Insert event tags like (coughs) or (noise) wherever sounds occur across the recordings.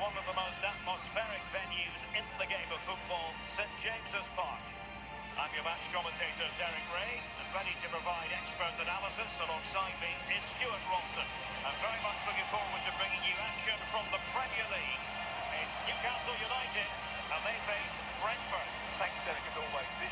one of the most atmospheric venues in the game of football, St James's Park. I'm your match commentator, Derek Ray, and ready to provide expert analysis alongside me is Stuart Robson. I'm very much looking forward to bringing you action from the Premier League. It's Newcastle United, and they face Brentford. Thanks, Derek, as always.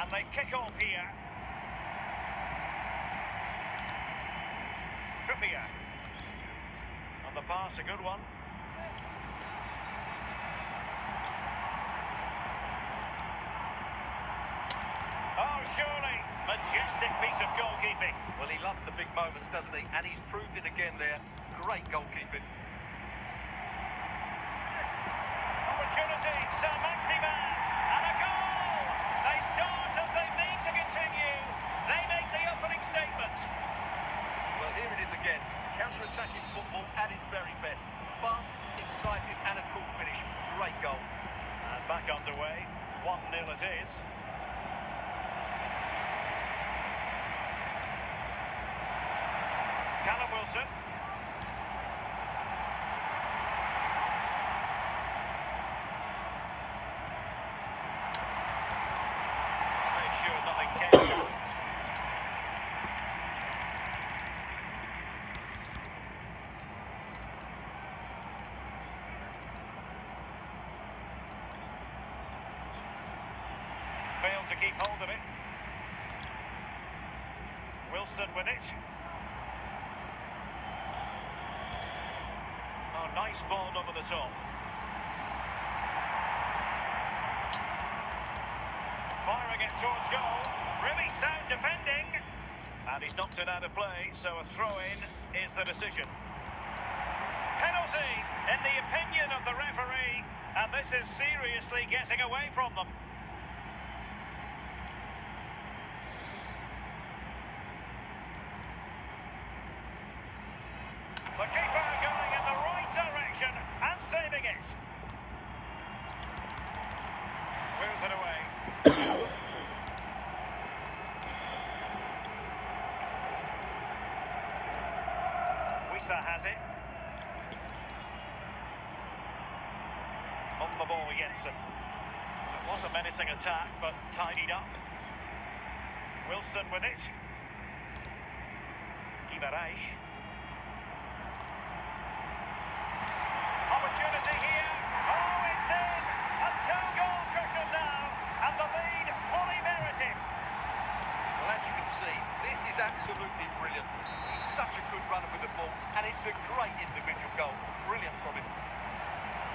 And they kick off here. Trippier. And the pass, a good one. Oh, surely. Majestic piece of goalkeeping. Well, he loves the big moments, doesn't he? And he's proved it again there. Great goalkeeping. Opportunity, Saint-Maximin. It is again. Counter-attacking football at its very best. Fast, incisive, and a cool finish. Great goal. And back underway. 1-0 it is. Callum Wilson. Keep hold of it. Wilson with it. Oh, nice ball over the top. Firing it towards goal. Really sound defending. And he's knocked it out of play, so a throw-in is the decision. Penalty, in the opinion of the referee, and this is seriously getting away from them. The keeper going in the right direction and it. Clears it away. (coughs) Wissa has it. On the ball, Jensen. It was a menacing attack, but tidied up. Wilson with it. Guimaraes. Opportunity here. It's in. A two-goal cushion now, and the lead fully merited. Well, as you can see, this is absolutely brilliant. He's such a good runner with the ball, and it's a great individual goal. Brilliant from him.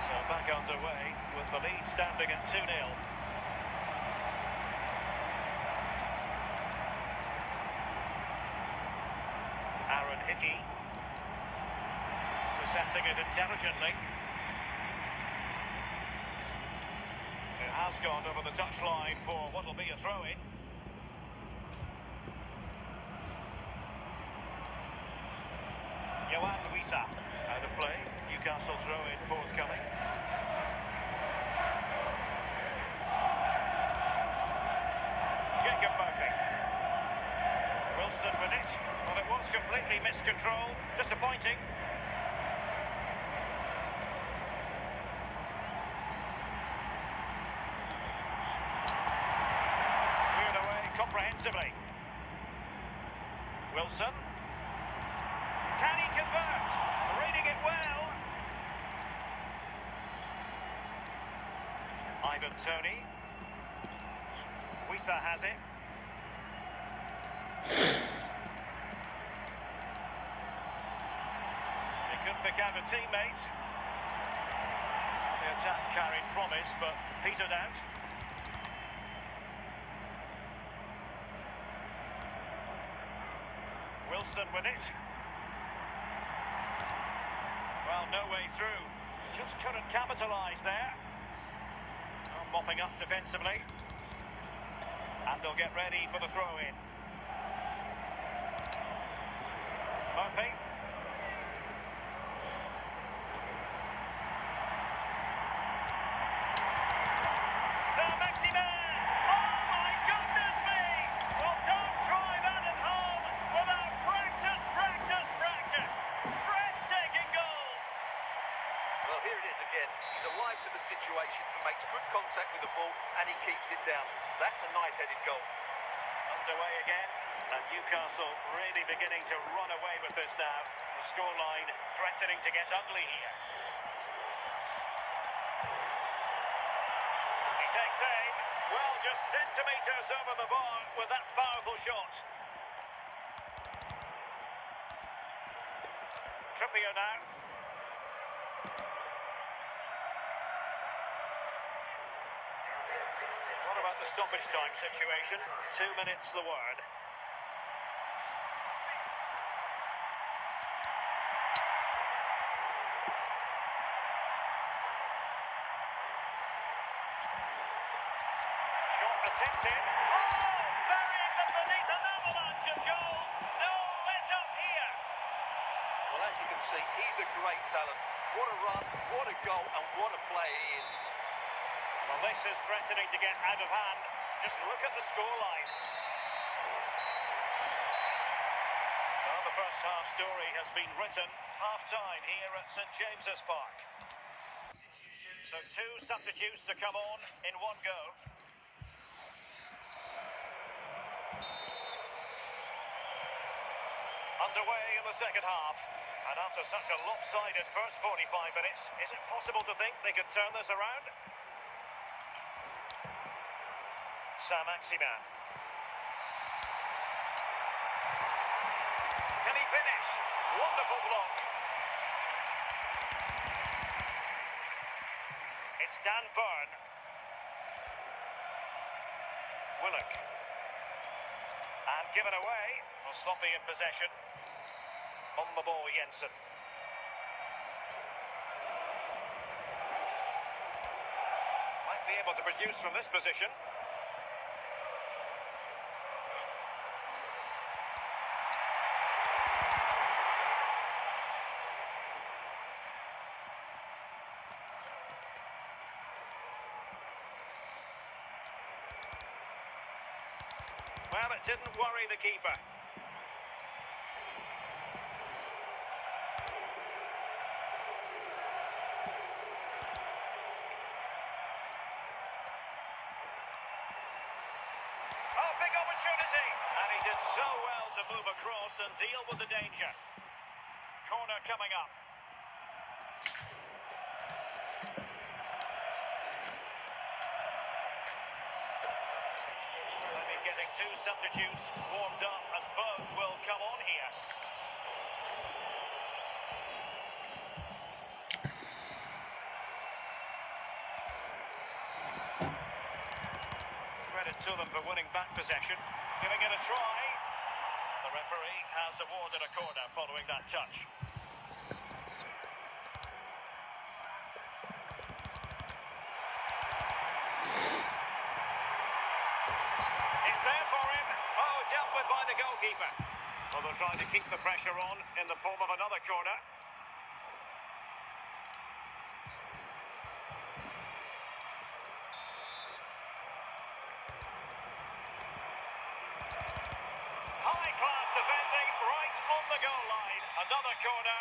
So back underway with the lead standing at 2-0. Aaron Hickey. Intercepting it intelligently. Gone over the touchline for what will be a throw-in. Yoane Wissa out of play. Newcastle throw-in forthcoming. Jacob Murphy. Wilson it. Well, it was completely miscontrolled. Disappointing. Cleared away comprehensively. Wilson. Can he convert? Reading it well. Ivan Toney. Wissa has it. He could pick out a teammate. The attack carried promise, but petered out. Wilson with it. Well, no way through. Just couldn't capitalise there. Oh, mopping up defensively. And they'll get ready for the throw-in. Murphy. Saint-Maximin! Oh my goodness me! Well, don't try that at home without practice, practice, practice. Breathtaking goal. Well, here it is again. He's alive to the situation, he makes good contact with the ball, and he keeps it down. That's a nice headed goal. Underway again, and Newcastle really beginning to run away with this now. The scoreline threatening to get ugly here. He takes aim. Well, just centimetres over the bar with that powerful shot. Trippier now. What about the stoppage time situation? Two minutes the word. Oh, beneath of goals. No here. Well, as you can see, he's a great talent. What a run, what a goal, and what a player he is. Well, this is threatening to get out of hand. Just look at the scoreline. Well, the first half story has been written. Half time here at St James's Park. So two substitutes to come on in one go. Underway in the second half. And after such a lopsided first 45 minutes, is it possible to think they could turn this around? Saint-Maximin. Can he finish? Wonderful block. It's Dan Burn. Willock. And given away. Well, sloppy in possession. On the ball, Jensen. Might be able to produce from this position. Well, it didn't worry the keeper. Oh, big opportunity! And he did so well to move across and deal with the danger. Corner coming up. Maybe getting two substitutes warmed up and both will come on here. Credit to them for winning back possession. Giving it a try. The referee has awarded a corner following that touch. It's there for him. Oh, dealt with by the goalkeeper. Well, they're trying to keep the pressure on in the form of another corner. High class defending right on the goal line. Another corner.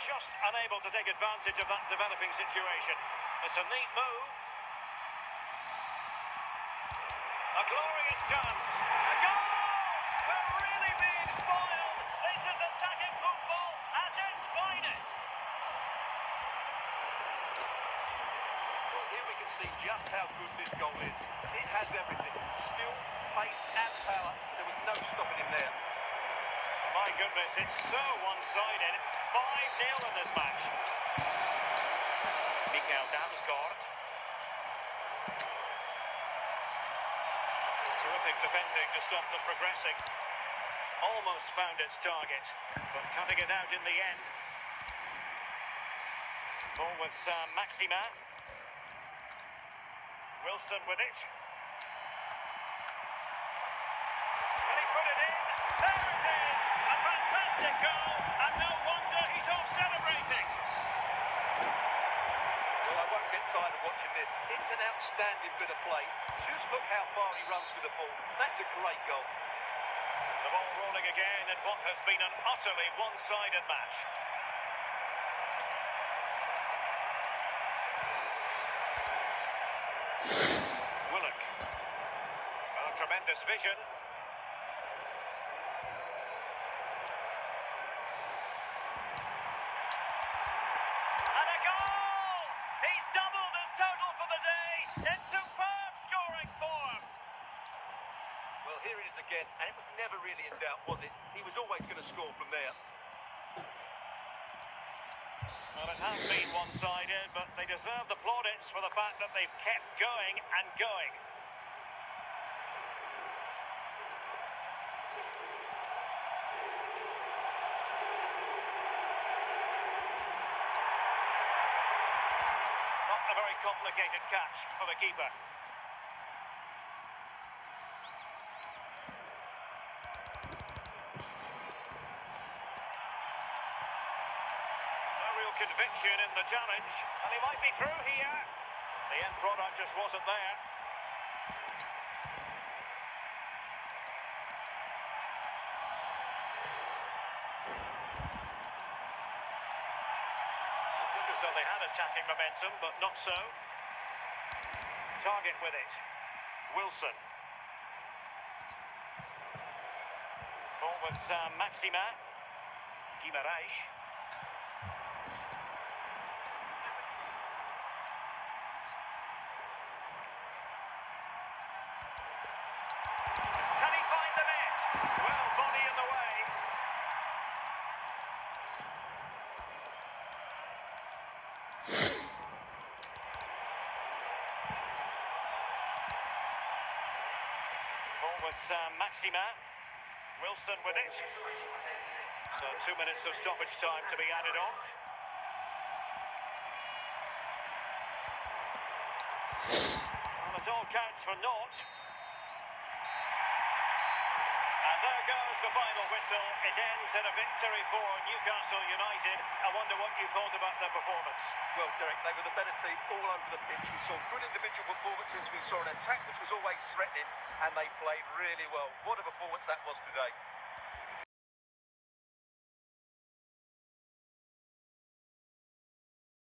Just unable to take advantage of that developing situation. It's a neat move. A glorious chance. A goal! We're really being spoiled. This is attacking football at its finest. Well, here we can see just how good this goal is. It has everything. Skill, pace and power. There was no stopping him there. My goodness, it's so one-sided. 5-0 in this match. Mikkel Damsgaard. Defending to stop them progressing. Almost found its target, but cutting it out in the end. Forward Sam uh, Maxima. Wilson with it. And he put it in. There it is. A fantastic goal. And no wonder he's off celebrating. Well, I won't get tired of watching this. It's an outstanding bit of play. Just look how far he runs with the ball. That's a great goal. The ball rolling again in what has been an utterly one-sided match. Willock. Well, tremendous vision. And a goal! He's doubled his total for the day in superb scoring form. Well, here it is again, and it was never really in doubt, was it? He was always going to score from there. Well, it has been one-sided, but they deserve the plaudits for the fact that they've kept going and going. Not a very complicated catch for the keeper. No real conviction in the challenge, and he might be through here. The end product just wasn't there. Though they had attacking momentum, but not so. Target with it. Wilson. Forward Sam uh, Maxima. Guimaraes. Can he find the net? Well, body in the way. Saint-Maximin. Wilson with it. So two minutes of stoppage time to be added on. Well, it all counts for naught. And there goes the final whistle. It ends in a victory for Newcastle United. I wonder what you thought about their performance. Well, Derek, they were the better team all over the pitch. We saw good individual performances. We saw an attack which was always threatening, and they played really well. What a performance that was today.